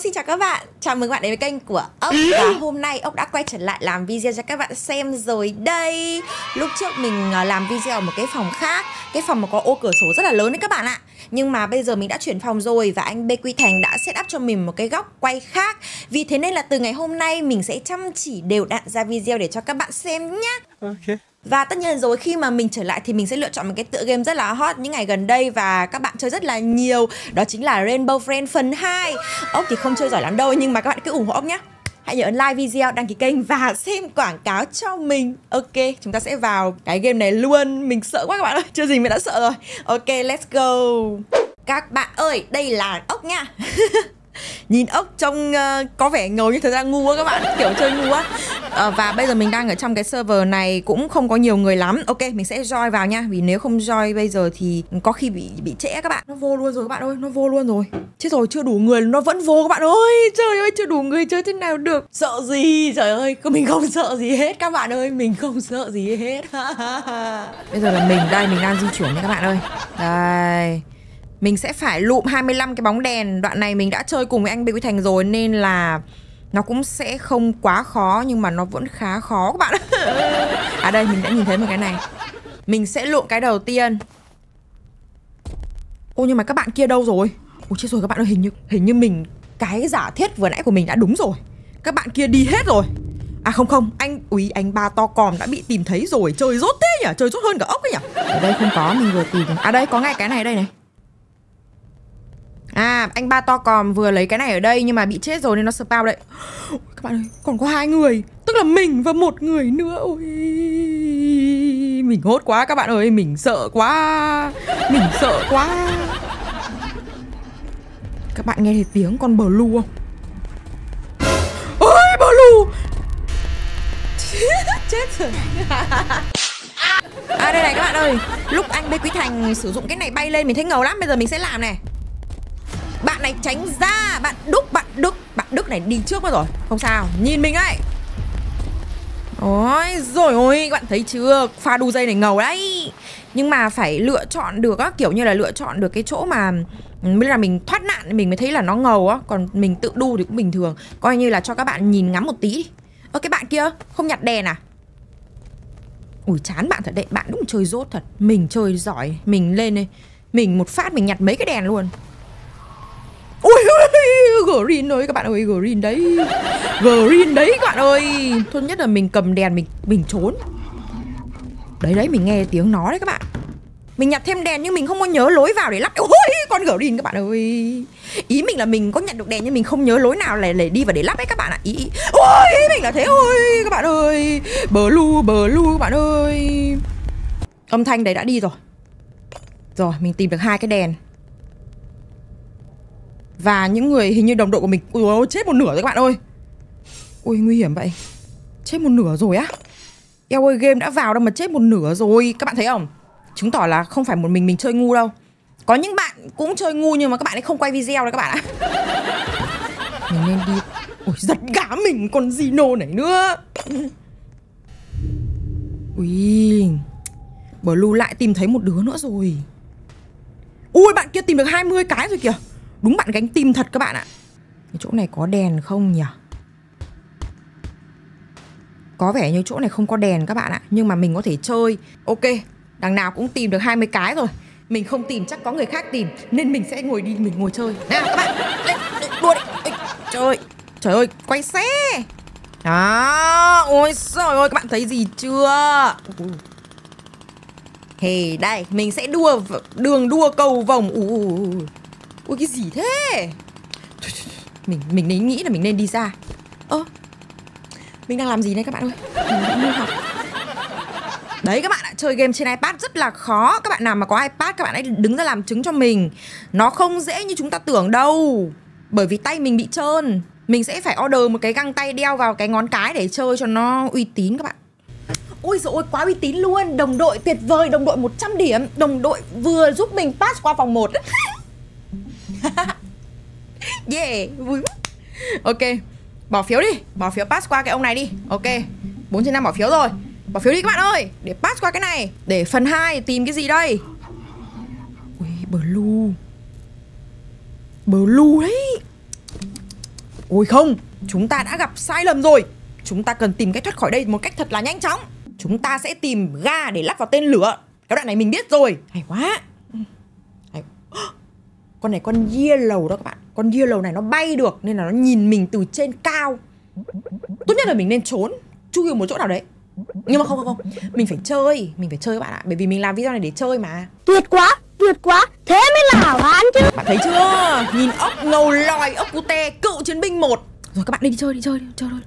xin chào các bạn. Chào mừng bạn đến với kênh của ốc. Và hôm nay ốc đã quay trở lại làm video cho các bạn xem rồi đây. Lúc trước mình ờ, làm video ở một cái phòng khác. Cái phòng mà có ô cửa sổ rất là lớn đấy các bạn ạ. Nhưng mà bây giờ mình đã chuyển phòng rồi Và anh BQ Thành đã set up cho mình một cái góc quay khác. Vì thế nên là từ ngày hôm nay mình sẽ chăm chỉ đều đặn ra video để cho các bạn xem nhé Ok và tất nhiên rồi khi mà mình trở lại thì mình sẽ lựa chọn một cái tựa game rất là hot những ngày gần đây và các bạn chơi rất là nhiều. Đó chính là Rainbow Friend phần 2 Ốc thì không chơi giỏi lắm đâu nhưng mà các bạn cứ ủng hộ ốc nhé Hãy nhớ ấn like video, đăng ký kênh và xem quảng cáo cho mình. Ok, chúng ta sẽ vào cái game này luôn. Mình sợ quá các bạn ơi, chưa gì mình đã sợ rồi. Ok, let's go. Các bạn ơi, đây là ốc nha Nhìn ốc trông uh, có vẻ ngầu nhưng thật ra ngu quá các bạn Kiểu chơi ngu quá. Ờ, Và bây giờ mình đang ở trong cái server này cũng không có nhiều người lắm. Ok mình sẽ join vào nha Vì nếu không join bây giờ thì có khi bị bị trễ các bạn. Nó vô luôn rồi các bạn ơi Nó vô luôn rồi. Chết rồi chưa đủ người nó vẫn vô các bạn ơi. Trời ơi chưa đủ người chơi thế nào được. Sợ gì? Trời ơi Mình không sợ gì hết các bạn ơi Mình không sợ gì hết. Bây giờ là mình đây mình đang di chuyển nha các bạn ơi. Đây. Mình sẽ phải lụm 25 cái bóng đèn. Đoạn này mình đã chơi cùng với anh Quý Thành rồi Nên là nó cũng sẽ không quá khó Nhưng mà nó vẫn khá khó các bạn. À đây mình đã nhìn thấy một cái này. Mình sẽ lộn cái đầu tiên. Ô nhưng mà các bạn kia đâu rồi? Ôi chết rồi các bạn ơi hình như hình như mình Cái giả thiết vừa nãy của mình đã đúng rồi. Các bạn kia đi hết rồi. À không không, anh úi anh ba to còm đã bị tìm thấy rồi. Trời rốt thế nhỉ, trời rốt hơn cả ốc ấy nhỉ? Ở đây không có, mình vừa tìm. À đây có ngay cái này đây này. À, anh ba to còm vừa lấy cái này ở đây nhưng mà bị chết rồi nên nó spawn đấy. Các bạn ơi, còn có hai người, tức là mình và một người nữa. Ôi, mình hốt quá các bạn ơi, mình sợ quá. Mình sợ quá. Các bạn nghe thấy tiếng con bờ lu không? Ôi, bờ lu. chết rồi. À đây này các bạn ơi Lúc anh Bê Quý Thành sử dụng cái này bay lên Mình thấy ngầu lắm Bây giờ mình sẽ làm này bạn này tránh ra Bạn Đức, bạn Đức Bạn Đức này đi trước mất rồi. Không sao, nhìn mình ấy. Ôi, rồi ôi, các bạn thấy chưa? Pha đu dây này ngầu đấy. Nhưng mà phải lựa chọn được á Kiểu như là lựa chọn được cái chỗ mà Mới là mình thoát nạn mình mới thấy là nó ngầu á. Còn mình tự đu thì cũng bình thường. Coi như là cho các bạn nhìn ngắm một tí. Đi Ơ cái bạn kia không nhặt đèn à? Ủi chán bạn thật đấy. Bạn đúng chơi rốt thật. Mình chơi giỏi Mình lên đây. Mình một phát mình nhặt mấy cái đèn luôn green ơi các bạn ơi, green đấy. Green đấy các bạn ơi. Thôi nhất là mình cầm đèn mình mình trốn. Đấy đấy mình nghe tiếng nó đấy các bạn. Mình nhặt thêm đèn nhưng mình không có nhớ lối vào để lắp. Ôi con green các bạn ơi. Ý mình là mình có nhặt được đèn nhưng mình không nhớ lối nào để, để đi và để lắp ấy các bạn ạ. Ý, ý. Ôi ý mình là thế ôi các bạn ơi. Blue blue các bạn ơi. Âm thanh đấy đã đi rồi. Rồi mình tìm được hai cái đèn và những người hình như đồng đội của mình Ui ôi, chết một nửa rồi các bạn ơi. Ui nguy hiểm vậy. Chết một nửa rồi á. Eo ơi game đã vào đâu mà chết một nửa rồi. Các bạn thấy không? Chứng tỏ là không phải một mình mình chơi ngu đâu. Có những bạn cũng chơi ngu nhưng mà các bạn ấy không quay video đấy các bạn ạ. Mình nên đi. Ui giật gã mình con Zino này nữa. Ui. Blue lại tìm thấy một đứa nữa rồi. Ui bạn kia tìm được 20 cái rồi kìa. Đúng bạn gánh tim thật các bạn ạ. Cái chỗ này có đèn không nhỉ? Có vẻ như chỗ này không có đèn các bạn ạ, Nhưng mà mình có thể chơi. Ok, Đằng nào cũng tìm được 20 cái rồi. Mình không tìm, chắc có người khác tìm, Nên mình sẽ ngồi đi, mình ngồi chơi. Nào, các bạn. Đùa đua đi. Trời ơi Trời ơi, quay xe. Đó, Ôi trời ơi, các bạn thấy gì chưa? Hề đây, Mình sẽ đua đường đua cầu vòng. Ui Ui cái gì thế? Mình mình nên nghĩ là mình nên đi ra. Ơ Mình đang làm gì đây các bạn ơi? Mình đang mua học. Đấy các bạn ạ, chơi game trên iPad rất là khó. Các bạn nào mà có iPad các bạn hãy đứng ra làm chứng cho mình. Nó không dễ như chúng ta tưởng đâu. Bởi vì tay mình bị trơn. Mình sẽ phải order một cái găng tay đeo vào cái ngón cái để chơi cho nó uy tín các bạn. Ôi dồi ôi quá uy tín luôn. Đồng đội tuyệt vời, đồng đội 100 điểm. Đồng đội vừa giúp mình pass qua vòng 1 yeah vui quá. Ok bỏ phiếu đi bỏ phiếu pass qua cái ông này đi. Ok 4 trên 5 bỏ phiếu rồi. Bỏ phiếu đi các bạn ơi để pass qua cái này để phần 2 tìm cái gì đây? Ui blue. Blue đấy. Ôi không, chúng ta đã gặp sai lầm rồi. Chúng ta cần tìm cách thoát khỏi đây một cách thật là nhanh chóng. Chúng ta sẽ tìm ga để lắp vào tên lửa. Cái đoạn này mình biết rồi. Hay quá. Con này con yellow đó các bạn. Con yellow này nó bay được Nên là nó nhìn mình từ trên cao. Tốt nhất là mình nên trốn Chui ở một chỗ nào đấy. Nhưng mà không không không. Mình phải chơi Mình phải chơi các bạn ạ. Bởi vì mình làm video này để chơi mà. Tuyệt quá, tuyệt quá, thế mới là hảo hán chứ. Bạn thấy chưa? Nhìn ốc ngầu lòi ốc cute Cựu chiến binh một. Rồi các bạn đi, đi chơi đi chơi đi chơi thôi.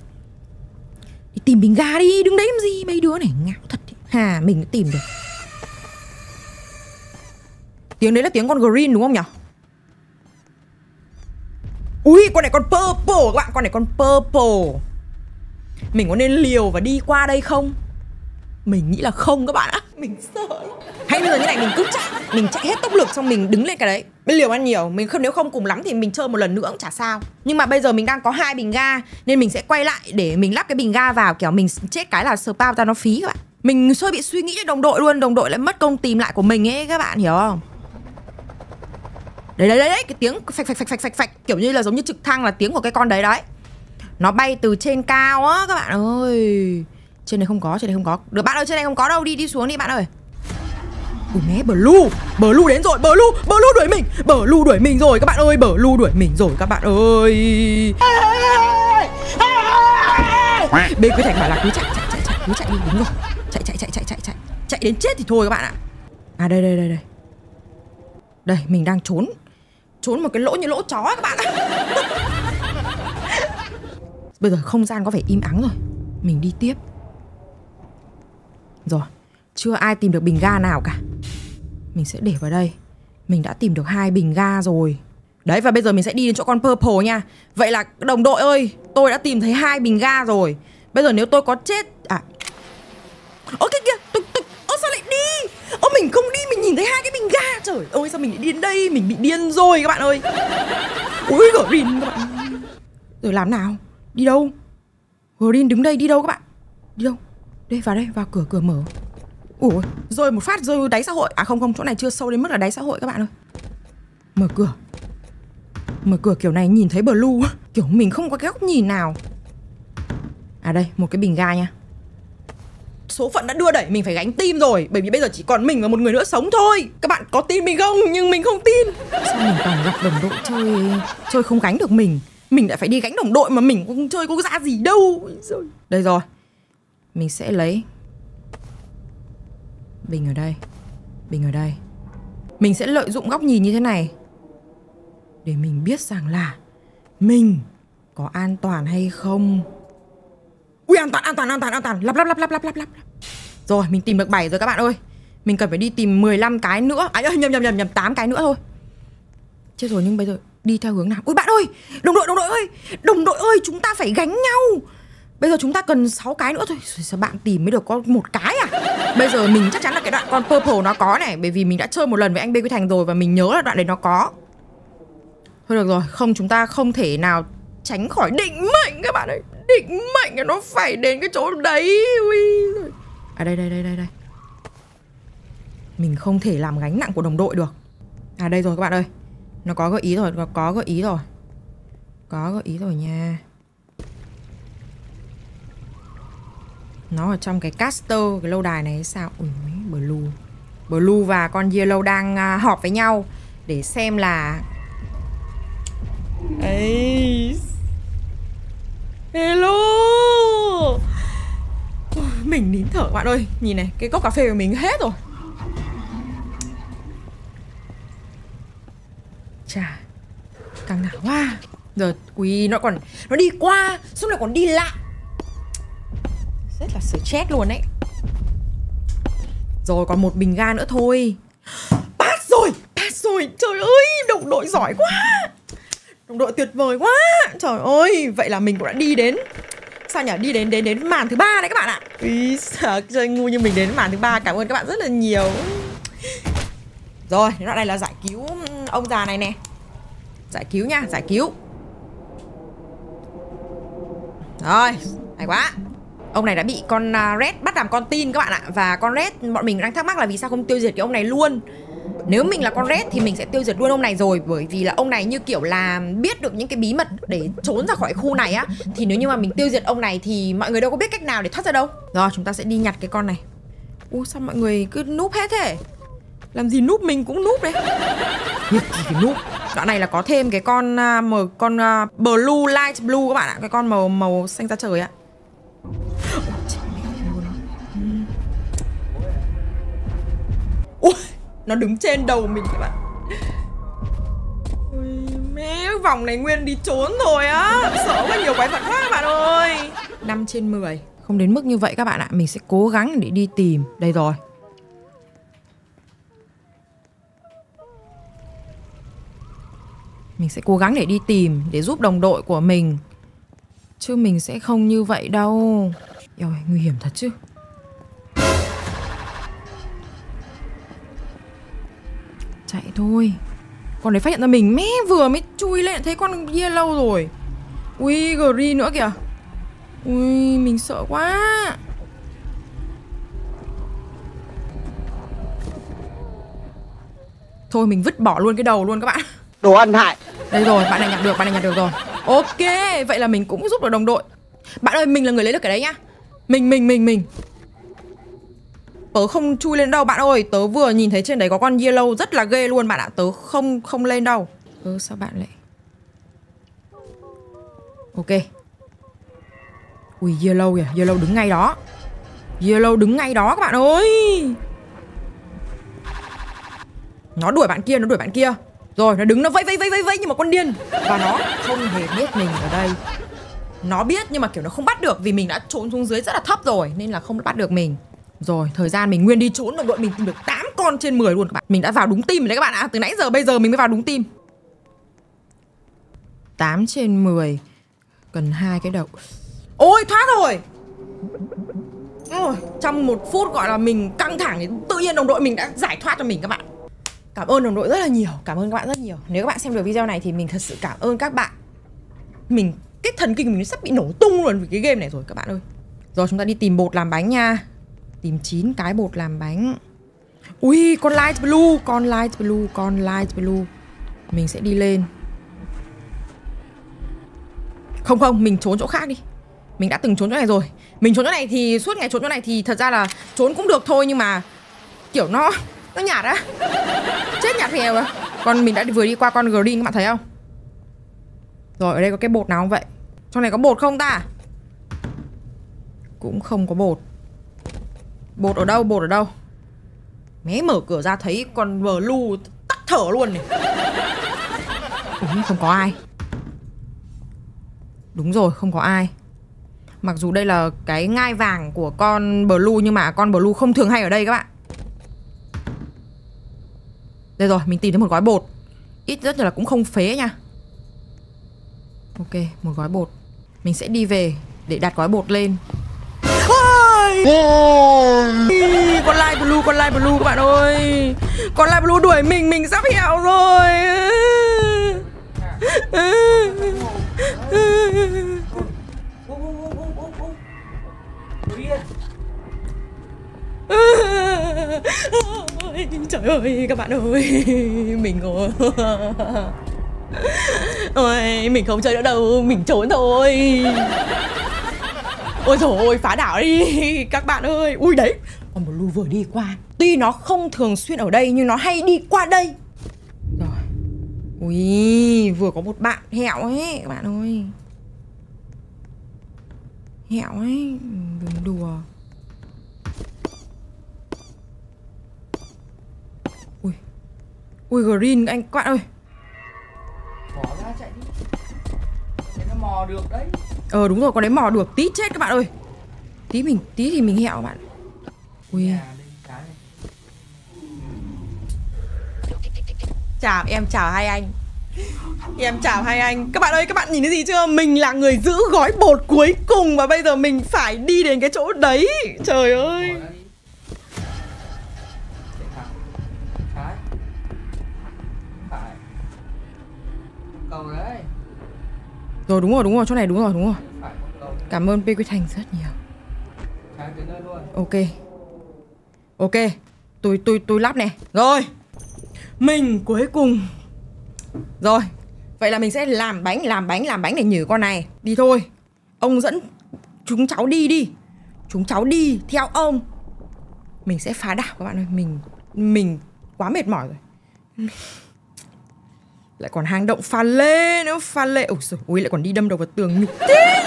Đi tìm bình ga đi Đứng đấy làm gì mấy đứa này? Ngạo thật ý. Hà mình đã tìm được. Tiếng đấy là tiếng con green đúng không nhỉ Ui con này con purple các bạn, Con này con purple. Mình có nên liều và đi qua đây không? Mình nghĩ là không các bạn ạ. Mình sợ lắm. Hay bây giờ như này, mình cứ chạy, Mình chạy hết tốc lực xong mình đứng lên cái đấy. Mình liều ăn nhiều, Mình không, nếu không cùng lắm thì mình chơi một lần nữa cũng chả sao. Nhưng mà bây giờ mình đang có hai bình ga, Nên mình sẽ quay lại để mình lắp cái bình ga vào, Kiểu mình chết cái là spam ra nó phí các bạn. Mình hơi bị suy nghĩ cho đồng đội luôn, Đồng đội lại mất công tìm lại của mình ấy, các bạn hiểu không? Đấy đấy đấy, đấy cái tiếng phạch phạch phạch phạch phạch phạch kiểu như là giống như trực thăng là tiếng của cái con đấy đấy. Nó bay từ trên cao á các bạn ơi. Trên này không có, trên này không có. Được bạn ơi, trên này không có đâu, đi đi xuống đi bạn ơi. Ui mé Blue, Blue đến rồi, Blue, Blue đuổi mình, Blue đuổi mình rồi các bạn ơi, Blue đuổi mình rồi các bạn ơi. Bên cứ thành bảo là cứ chạy chạy chạy chạy cứ chạy đi đúng rồi. Chạy chạy chạy chạy chạy chạy. Chạy đến chết thì thôi các bạn ạ. À đây đây đây đây. Đây, mình đang trốn Trốn một cái lỗ như lỗ chó ấy, các bạn ạ. Bây giờ không gian có vẻ im ắng rồi. Mình đi tiếp. Rồi, Chưa ai tìm được bình ga nào cả. Mình sẽ để vào đây. Mình đã tìm được hai bình ga rồi. Đấy, và bây giờ mình sẽ đi đến chỗ con purple nha. Vậy là, đồng đội ơi, Tôi đã tìm thấy hai bình ga rồi. Bây giờ nếu tôi có chết À. Ô kia kia tôi, tôi, Ơ sao lại đi Ơ mình không đi, mình nhìn thấy hai cái bình ga. Trời ơi, sao mình lại đi đến đây? Mình bị điên rồi các bạn ơi. Ui Green các bạn. Rồi làm nào? Đi đâu? Green đứng đây đi đâu các bạn? Đi đâu? Đây, vào đây, vào cửa cửa mở. Ủa rồi một phát, rơi đáy xã hội. À không không, chỗ này chưa sâu đến mức là đáy xã hội các bạn ơi. Mở cửa. Mở cửa kiểu này nhìn thấy blue Kiểu mình không có cái góc nhìn nào. À đây, một cái bình ga nha. Số phận đã đưa đẩy, mình phải gánh tim rồi. Bởi vì bây giờ chỉ còn mình và một người nữa sống thôi. Các bạn có tin mình không? Nhưng mình không tin. Sao mình toàn gặp đồng đội chơi Chơi không gánh được mình? Mình lại phải đi gánh đồng đội mà mình cũng chơi có ra gì đâu. Rồi. Đây rồi. Mình sẽ lấy. Bình ở đây. Bình ở đây. Mình sẽ lợi dụng góc nhìn như thế này. Để mình biết rằng là Mình có an toàn hay không. Ui, an toàn an toàn an toàn an toàn. Lắp lắp lắp lắp lắp lắp lắp. Rồi, mình tìm được 7 rồi các bạn ơi. Mình cần phải đi tìm 15 cái nữa. À nhầm nhầm nhầm nhầm 8 cái nữa thôi. Chết rồi, nhưng bây giờ đi theo hướng nào? Ui, bạn ơi! Đồng đội đồng đội ơi! Đồng đội ơi, chúng ta phải gánh nhau. Bây giờ chúng ta cần 6 cái nữa thôi. Rồi Sao bạn tìm mới được có một cái à? Bây giờ mình chắc chắn là cái đoạn con purple nó có này, Bởi vì mình đã chơi một lần với anh Bê Quy Thành rồi Và mình nhớ là đoạn đấy nó có. Thôi được rồi, Không, chúng ta không thể nào tránh khỏi định mệnh các bạn ơi. Định mệnh nó phải đến cái chỗ đấy Ui. À đây đây đây đây đây. Mình không thể làm gánh nặng của đồng đội được. À đây rồi các bạn ơi. Nó có gợi ý rồi Nó có gợi ý rồi. Có gợi ý rồi nha. Nó ở trong cái caster Cái lâu đài này hay sao? Ui blue. Blue và con yellow đang uh, họp với nhau Để xem là ấy. Hello. Mình nín thở. Bạn ơi, Nhìn này, cái cốc cà phê của mình hết rồi. Chà, Căng thẳng quá. Giờ quý nó còn, Nó đi qua, Xong lại còn đi lại. Rất là stress luôn đấy Rồi còn một bình ga nữa thôi. Pass rồi Pass rồi. Trời ơi, Đồng đội giỏi quá. Đồng đội tuyệt vời quá. Trời ơi, Vậy là mình cũng đã đi đến, Sao nhỉ? Đi đến đến đến màn thứ ba đấy các bạn ạ. Ý sợ chơi ngu như mình đến màn thứ ba. Cảm ơn các bạn rất là nhiều. Rồi đoạn này là giải cứu ông già này nè. Giải cứu nha, Giải cứu. Rồi, Hay quá. Ông này đã bị con à, Red bắt làm con tin các bạn ạ. Và con Red, bọn mình đang thắc mắc là vì sao không tiêu diệt cái ông này luôn. Nếu mình là con red thì mình sẽ tiêu diệt luôn ông này rồi. Bởi vì là ông này như kiểu là biết được những cái bí mật để trốn ra khỏi khu này á. Thì nếu như mà mình tiêu diệt ông này thì mọi người đâu có biết cách nào để thoát ra đâu. Rồi chúng ta sẽ đi nhặt cái con này. Ủa sao mọi người cứ núp hết thế? Làm gì núp mình cũng núp đấy. Việc gì phải núp? Đoạn này là có thêm cái con uh, màu con uh, blue light blue các bạn ạ. Cái con màu màu xanh da trời ạ. Ui, nó đứng trên đầu mình các bạn. Ui, mẹ vòng này nguyên đi trốn rồi á. Sợ quá nhiều quái vật quá các bạn ơi. 5 trên 10 Không đến mức như vậy các bạn ạ. Mình sẽ cố gắng để đi tìm. Đây rồi. Mình sẽ cố gắng để đi tìm Để giúp đồng đội của mình. Chứ mình sẽ không như vậy đâu. Rồi nguy hiểm thật chứ. Thôi. Con đấy phát hiện ra mình mé vừa mới chui lên Thấy con yellow rồi. Ui green nữa kìa. Ui mình sợ quá. Thôi mình vứt bỏ luôn cái đầu luôn các bạn. Đồ ăn hại. Đây rồi, bạn này nhặt được, bạn này nhặt được rồi. Ok, vậy là mình cũng giúp được đồng đội. Bạn ơi, mình là người lấy được cái đấy nhá. Mình, mình, mình, mình Tớ không chui lên đâu, bạn ơi. Tớ vừa nhìn thấy trên đấy có con yellow rất là ghê luôn, bạn ạ. Tớ không không lên đâu. Ơ, sao bạn lại Ok. Ui, yellow kìa, Yellow đứng ngay đó. Yellow đứng ngay đó các bạn ơi. Nó đuổi bạn kia, Nó đuổi bạn kia. Rồi, nó đứng, nó vẫy vẫy vẫy vẫy vẫy như một con điên. Và nó không hề biết mình ở đây. Nó biết, nhưng mà kiểu nó không bắt được Vì mình đã trốn xuống dưới rất là thấp rồi, Nên là không bắt được mình rồi, thời gian mình nguyên đi trốn đồng đội mình tìm được 8 con trên 10 luôn. Các bạn. Mình đã vào đúng tim rồi đấy các bạn ạ. Từ nãy giờ bây giờ mình mới vào đúng tim. 8 trên 10 Cần hai cái đầu. Ôi thoát rồi! Ôi, Trong một phút gọi là mình căng thẳng thì Tự nhiên đồng đội mình đã giải thoát cho mình các bạn. Cảm ơn đồng đội rất là nhiều. Cảm ơn các bạn rất nhiều. Nếu các bạn xem được video này thì mình thật sự cảm ơn các bạn. Mình Cái thần kinh mình sắp bị nổ tung luôn vì cái game này rồi các bạn ơi. Rồi chúng ta đi tìm bột làm bánh nha. Tìm 9 cái bột làm bánh. Ui, con light blue, Con light blue, Con light blue. Mình sẽ đi lên. Không không, Mình trốn chỗ khác đi. Mình đã từng trốn chỗ này rồi. Mình trốn chỗ này thì, Suốt ngày trốn chỗ này thì Thật ra là trốn cũng được thôi, Nhưng mà Kiểu nó Nó nhạt á. Chết nhạt hèo à. Còn mình đã vừa đi qua con green, các bạn thấy không? Rồi, ở đây có cái bột nào không vậy? Trong này có bột không ta? Cũng không có bột. Bột ở đâu, bột ở đâu? Mé mở cửa ra thấy con blue tắt thở luôn này. Đúng không có ai. Đúng rồi không có ai. Mặc dù đây là cái ngai vàng của con blue Nhưng mà con blue không thường hay ở đây các bạn. Đây rồi mình tìm thấy một gói bột. Ít rất là cũng không phế nha. Ok một gói bột. Mình sẽ đi về để đặt gói bột lên con lai blue, con lai blue, các bạn ơi. Con lai blue đuổi mình mình sắp hẹo rồi. Trời ơi, các bạn ơi, mình ngồi ôi, mình không chơi nữa đâu, mình trốn thôi. Ôi trời ơi phá đảo đi, Các bạn ơi. Ui đấy còn một lu vừa đi qua. Tuy nó không thường xuyên ở đây, Nhưng nó hay đi qua đây. Rồi. Ui, vừa có một bạn hẹo ấy, Các bạn ơi. Hẹo ấy, Đừng đùa. Ui Ui, green, anh, các bạn ơi. Bỏ ra chạy đi. Để nó mò được đấy. Ờ đúng rồi, con đấy mò được tí chết các bạn ơi. Tí mình, tí thì mình hẹo bạn. Ui. Chào, em chào hai anh. Em chào hai anh. Các bạn ơi, các bạn nhìn thấy gì chưa? Mình là người giữ gói bột cuối cùng Và bây giờ mình phải đi đến cái chỗ đấy. Trời ơi. Rồi đúng rồi, đúng rồi, chỗ này đúng rồi, đúng rồi. Cảm ơn PQ Thành rất nhiều. Ok. Ok Tôi tôi tôi lắp nè Rồi. Mình cuối cùng. Rồi. Vậy là mình sẽ làm bánh, làm bánh, làm bánh để nhử con này. Đi thôi. Ông dẫn chúng cháu đi đi. Chúng cháu đi theo ông. Mình sẽ phá đảo các bạn ơi. Mình mình quá mệt mỏi rồi. Lại còn hang động pha lê nữa Pha lê. Ôi giời ôi lại còn đi đâm đầu vào tường nhục thế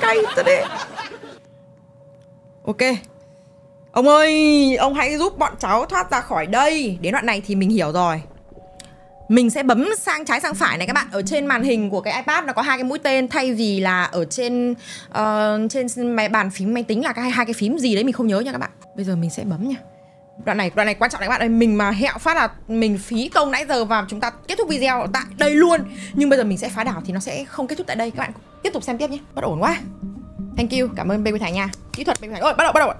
Cay thật đấy. Ok. Ông ơi, ông hãy giúp bọn cháu thoát ra khỏi đây. Đến đoạn này thì mình hiểu rồi. Mình sẽ bấm sang trái sang phải này các bạn. Ở trên màn hình của cái iPad nó có hai cái mũi tên Thay vì là ở trên uh, trên máy bàn phím máy tính là cái hai cái phím gì đấy mình không nhớ nha các bạn. Bây giờ mình sẽ bấm nha. Đoạn này, đoạn này quan trọng này các bạn ơi. Mình mà hẹo phát là mình phí công nãy giờ Và chúng ta kết thúc video tại đây luôn. Nhưng bây giờ mình sẽ phá đảo thì nó sẽ không kết thúc tại đây. Các bạn tiếp tục xem tiếp nhé. Bất ổn quá. Thank you, cảm ơn Baby Thành nha. Kỹ thuật Baby Thành Ôi, bắt đầu, bắt đầu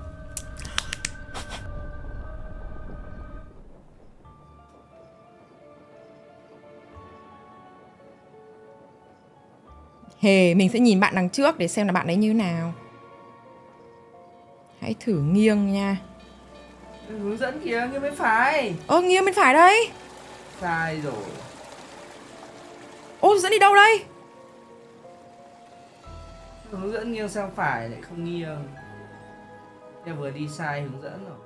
Hề, mình sẽ nhìn bạn đằng trước để xem là bạn ấy như nào. Hãy thử nghiêng nha hướng dẫn kìa nghiêng bên phải. Ơ, nghiêng bên phải đây. Sai rồi. Ô, dẫn đi đâu đây? hướng dẫn nghiêng sang phải lại không nghiêng. Em vừa đi sai hướng dẫn rồi.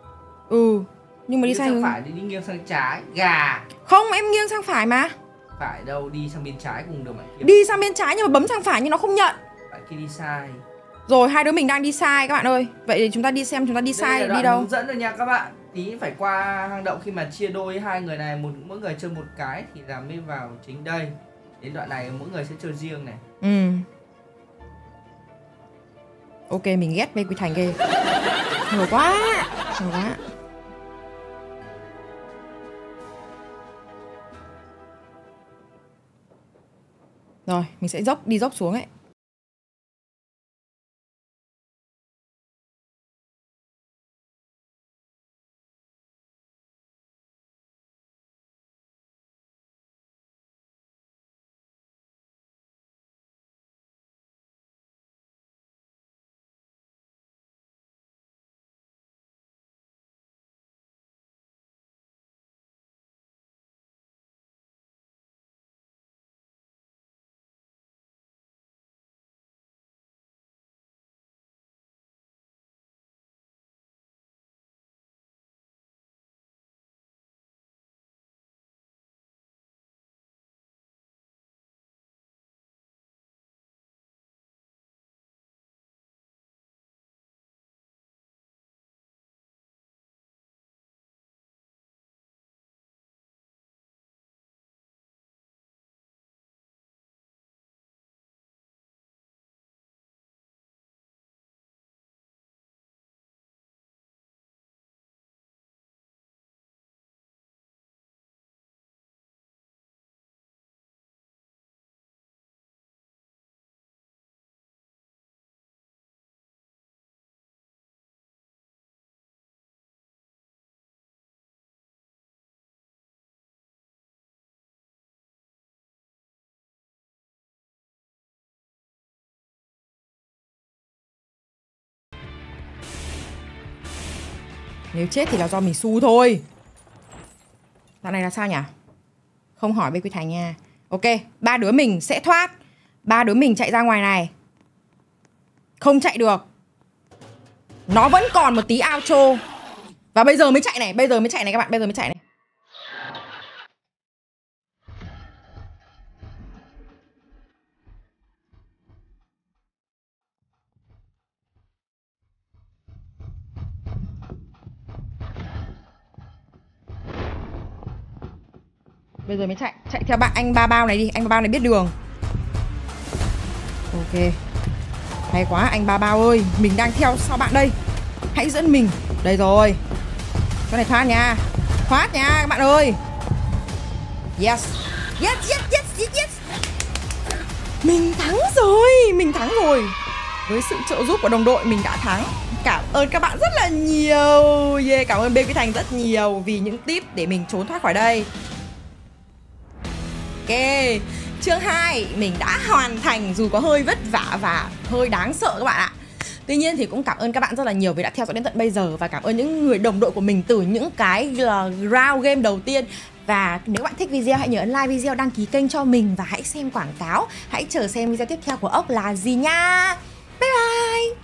Ừ, nhưng mà đi Nghiêng sai sang hướng phải thì đi nghiêng sang trái. Gà. Không, em nghiêng sang phải mà. Phải đâu đi sang bên trái cùng kia Đi sang bên trái nhưng mà bấm sang phải nhưng nó không nhận. Bạn kia đi sai Rồi, hai đứa mình đang đi sai các bạn ơi. Vậy thì chúng ta đi xem chúng ta đi Đây sai đi đâu. hướng dẫn rồi nha các bạn. Tí phải qua hang động khi mà chia đôi hai người này một mỗi người chơi một cái thì là mới vào chính đây. Đến đoạn này mỗi người sẽ chơi riêng này. Ừ. Ok, mình ghét Baby Thành ghê. Ngồi quá Ngồi quá. Rồi, mình sẽ dốc đi dốc xuống ấy Nếu chết thì là do mình su thôi. Đoạn này là sao nhỉ? Không hỏi bên Quy Thành nha. Ok, ba đứa mình sẽ thoát. Ba đứa mình chạy ra ngoài này. Không chạy được. Nó vẫn còn một tí outro. Và bây giờ mới chạy này Bây giờ mới chạy này các bạn Bây giờ mới chạy này. Bây giờ mới chạy Chạy theo bạn anh ba bao này đi, Anh ba bao này biết đường. Ok. Hay quá, anh ba bao ơi, Mình đang theo sau bạn đây. Hãy dẫn mình. Đây rồi. Cái này thoát nha. Thoát nha, các bạn ơi. Yes. Yes yes yes yes yes. Mình thắng rồi, Mình thắng rồi. Với sự trợ giúp của đồng đội, mình đã thắng. Cảm ơn các bạn rất là nhiều. Yeah, cảm ơn Baby Thành rất nhiều Vì những tip để mình trốn thoát khỏi đây. Ok Chương 2 mình đã hoàn thành dù có hơi vất vả và hơi đáng sợ các bạn ạ Tuy nhiên thì cũng cảm ơn các bạn rất là nhiều vì đã theo dõi đến tận bây giờ Và cảm ơn những người đồng đội của mình từ những cái ờ, round game đầu tiên Và nếu bạn thích video hãy nhớ ấn like video, đăng ký kênh cho mình và hãy xem quảng cáo. Hãy chờ xem video tiếp theo của ốc là gì nha. Bye bye.